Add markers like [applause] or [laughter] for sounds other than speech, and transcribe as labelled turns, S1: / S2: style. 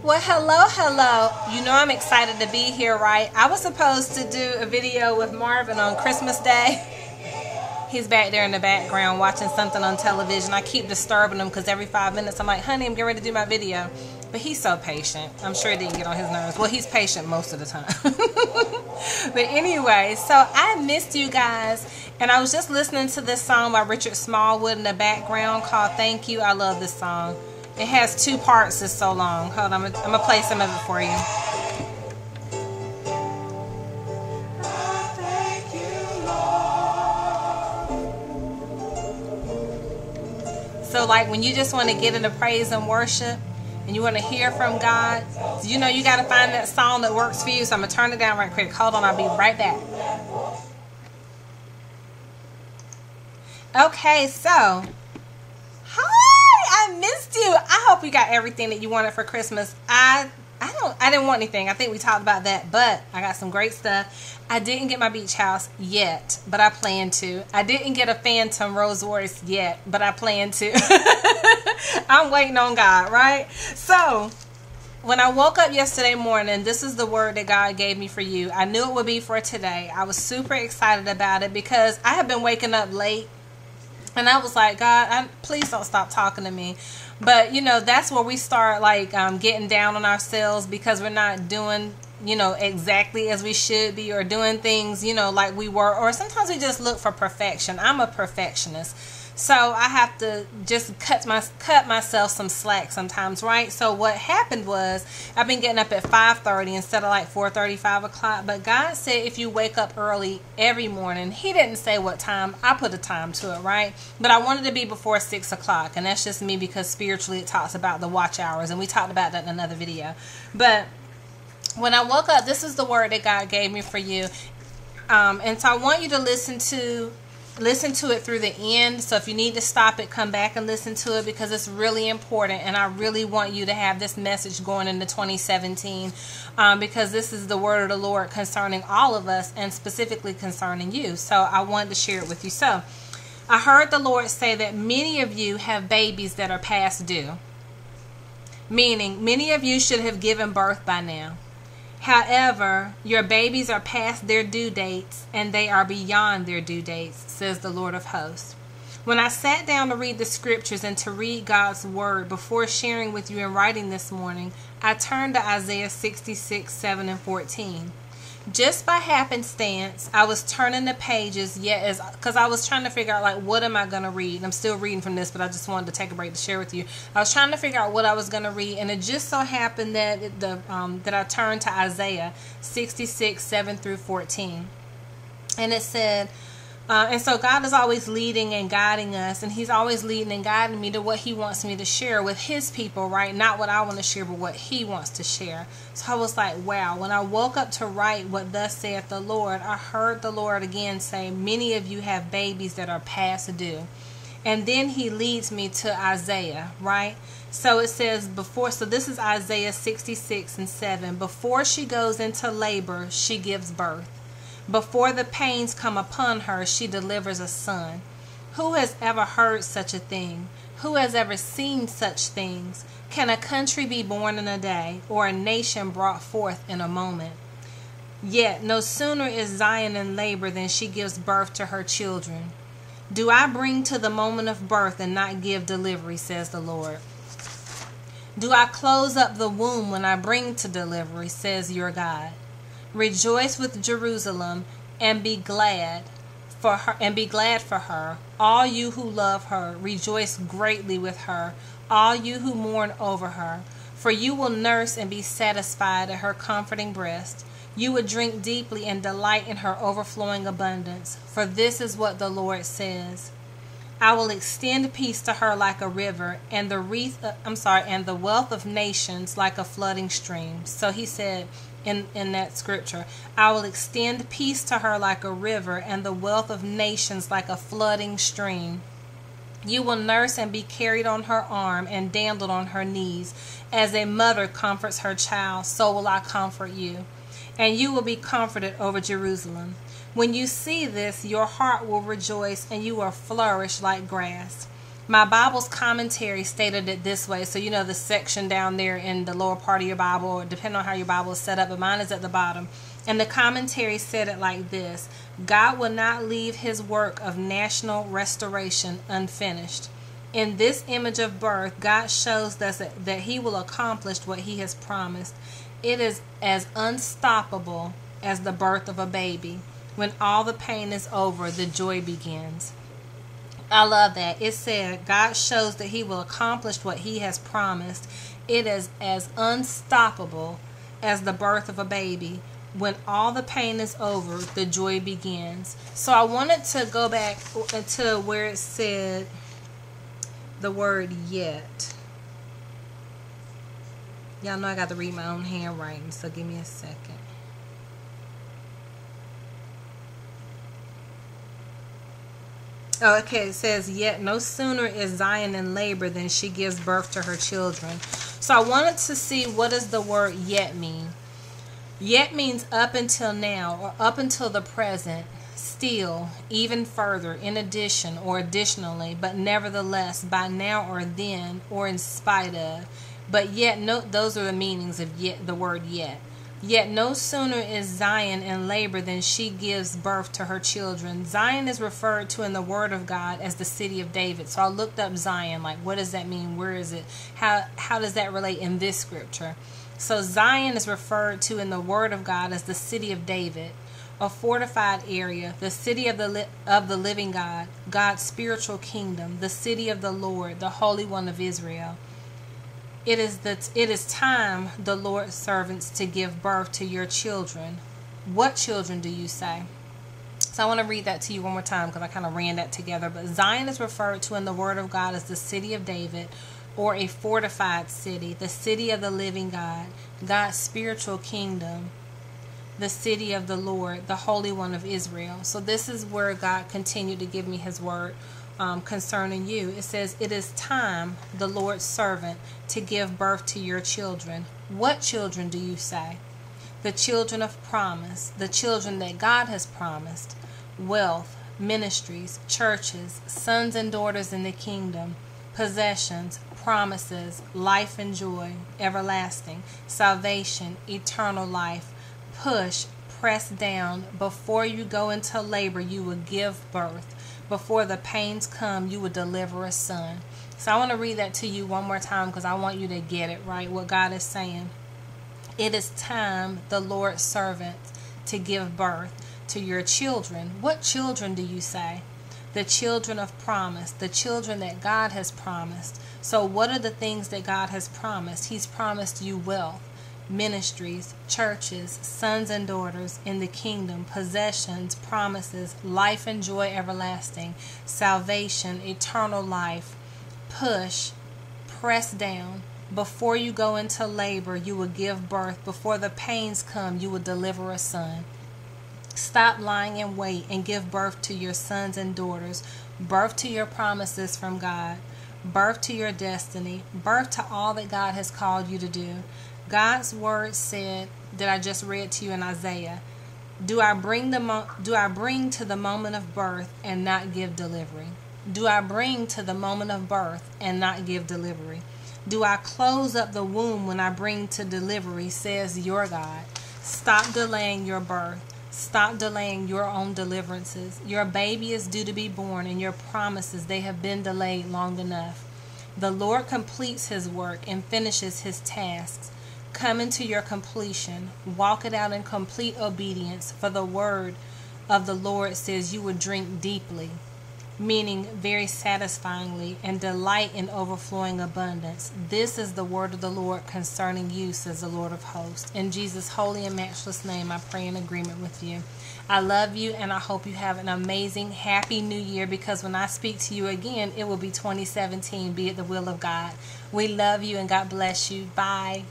S1: Well, hello, hello. You know I'm excited to be here, right? I was supposed to do a video with Marvin on Christmas Day. [laughs] He's back there in the background watching something on television. I keep disturbing him because every five minutes I'm like, honey, I'm getting ready to do my video. But he's so patient. I'm sure it didn't get on his nerves. Well, he's patient most of the time. [laughs] but anyway, so I missed you guys. And I was just listening to this song by Richard Smallwood in the background called Thank You. I love this song. It has two parts. It's so long. Hold on. I'm going to play some of it for you. So like when you just want to get into praise and worship and you want to hear from God, you know you got to find that song that works for you. So I'm going to turn it down right quick. Hold on. I'll be right back. Okay, so missed you. I hope you got everything that you wanted for Christmas. I I don't I didn't want anything. I think we talked about that, but I got some great stuff. I didn't get my beach house yet, but I plan to. I didn't get a Phantom Rolls Royce yet, but I plan to. [laughs] I'm waiting on God, right? So, when I woke up yesterday morning, this is the word that God gave me for you. I knew it would be for today. I was super excited about it because I have been waking up late and I was like, God, I, please don't stop talking to me. But, you know, that's where we start like um, getting down on ourselves because we're not doing, you know, exactly as we should be or doing things, you know, like we were. Or sometimes we just look for perfection. I'm a perfectionist. So I have to just cut my cut myself some slack sometimes, right? So what happened was I've been getting up at 5:30 instead of like 4:30, 5 o'clock. But God said if you wake up early every morning, He didn't say what time. I put a time to it, right? But I wanted to be before six o'clock, and that's just me because spiritually it talks about the watch hours, and we talked about that in another video. But when I woke up, this is the word that God gave me for you. Um, and so I want you to listen to listen to it through the end. So if you need to stop it, come back and listen to it because it's really important. And I really want you to have this message going into 2017 um, because this is the word of the Lord concerning all of us and specifically concerning you. So I wanted to share it with you. So I heard the Lord say that many of you have babies that are past due, meaning many of you should have given birth by now. However, your babies are past their due dates and they are beyond their due dates, says the Lord of hosts. When I sat down to read the scriptures and to read God's word before sharing with you and writing this morning, I turned to Isaiah 66, 7 and 14 just by happenstance, I was turning the pages yet as because I was trying to figure out like what am I gonna read. I'm still reading from this, but I just wanted to take a break to share with you. I was trying to figure out what I was gonna read, and it just so happened that the um, that I turned to Isaiah 66, 7 through 14, and it said. Uh, and so God is always leading and guiding us, and He's always leading and guiding me to what He wants me to share with His people, right? Not what I want to share, but what He wants to share. So I was like, wow. When I woke up to write what thus saith the Lord, I heard the Lord again say, Many of you have babies that are past due. And then He leads me to Isaiah, right? So it says before, so this is Isaiah 66 and 7. Before she goes into labor, she gives birth. Before the pains come upon her, she delivers a son. Who has ever heard such a thing? Who has ever seen such things? Can a country be born in a day, or a nation brought forth in a moment? Yet no sooner is Zion in labor than she gives birth to her children. Do I bring to the moment of birth and not give delivery, says the Lord? Do I close up the womb when I bring to delivery, says your God? Rejoice with Jerusalem and be glad for her and be glad for her. All you who love her, rejoice greatly with her. All you who mourn over her, for you will nurse and be satisfied at her comforting breast. You will drink deeply and delight in her overflowing abundance. For this is what the Lord says. I will extend peace to her like a river, and the wreath, of, I'm sorry, and the wealth of nations like a flooding stream. So he said, in, in that scripture. I will extend peace to her like a river, and the wealth of nations like a flooding stream. You will nurse and be carried on her arm and dandled on her knees. As a mother comforts her child, so will I comfort you. And you will be comforted over Jerusalem. When you see this, your heart will rejoice and you will flourish like grass. My Bible's commentary stated it this way. So, you know, the section down there in the lower part of your Bible, depending on how your Bible is set up, but mine is at the bottom. And the commentary said it like this God will not leave his work of national restoration unfinished. In this image of birth, God shows us that he will accomplish what he has promised. It is as unstoppable as the birth of a baby. When all the pain is over, the joy begins. I love that. It said God shows that He will accomplish what He has promised. It is as unstoppable as the birth of a baby. When all the pain is over, the joy begins. So I wanted to go back to where it said the word yet. Y'all know I got to read my own handwriting, so give me a second. Okay, it says, Yet no sooner is Zion in labor than she gives birth to her children. So I wanted to see what does the word yet mean. Yet means up until now or up until the present, still, even further, in addition or additionally, but nevertheless, by now or then, or in spite of. But yet, note those are the meanings of yet the word yet. Yet no sooner is Zion in labor than she gives birth to her children. Zion is referred to in the Word of God as the city of David. So I looked up Zion, like what does that mean? Where is it? How how does that relate in this scripture? So Zion is referred to in the Word of God as the city of David, a fortified area, the city of the li- of the living God, God's spiritual kingdom, the city of the Lord, the Holy One of Israel. It is that it is time, the Lord's servants, to give birth to your children. What children do you say? So I want to read that to you one more time because I kind of ran that together. But Zion is referred to in the Word of God as the city of David or a fortified city, the city of the living God, God's spiritual kingdom, the city of the Lord, the Holy One of Israel. So this is where God continued to give me his word um, concerning you. It says, It is time, the Lord's servant, to give birth to your children. What children do you say? The children of promise, the children that God has promised, wealth, ministries, churches, sons and daughters in the kingdom, possessions, promises, life and joy, everlasting, salvation, eternal life. Push, press down. Before you go into labor, you will give birth before the pains come, you will deliver a son. So I want to read that to you one more time because I want you to get it right, what God is saying. It is time, the Lord's servant, to give birth to your children. What children do you say? The children of promise, the children that God has promised. So, what are the things that God has promised? He's promised you wealth ministries, churches, sons and daughters in the kingdom, possessions, promises, life and joy everlasting, salvation, eternal life. Push, press down. Before you go into labor, you will give birth. Before the pains come, you will deliver a son. Stop lying in wait and give birth to your sons and daughters, birth to your promises from God, birth to your destiny, birth to all that God has called you to do. God's word said that I just read to you in Isaiah, do I bring the mo- do I bring to the moment of birth and not give delivery? Do I bring to the moment of birth and not give delivery? Do I close up the womb when I bring to delivery, says your God? Stop delaying your birth. Stop delaying your own deliverances. Your baby is due to be born, and your promises, they have been delayed long enough. The Lord completes his work and finishes his tasks come into your completion. Walk it out in complete obedience, for the word of the Lord says you will drink deeply, meaning very satisfyingly, and delight in overflowing abundance. This is the word of the Lord concerning you, says the Lord of hosts. In Jesus' holy and matchless name, I pray in agreement with you. I love you and I hope you have an amazing, happy new year because when I speak to you again, it will be 2017, be it the will of God. We love you and God bless you. Bye.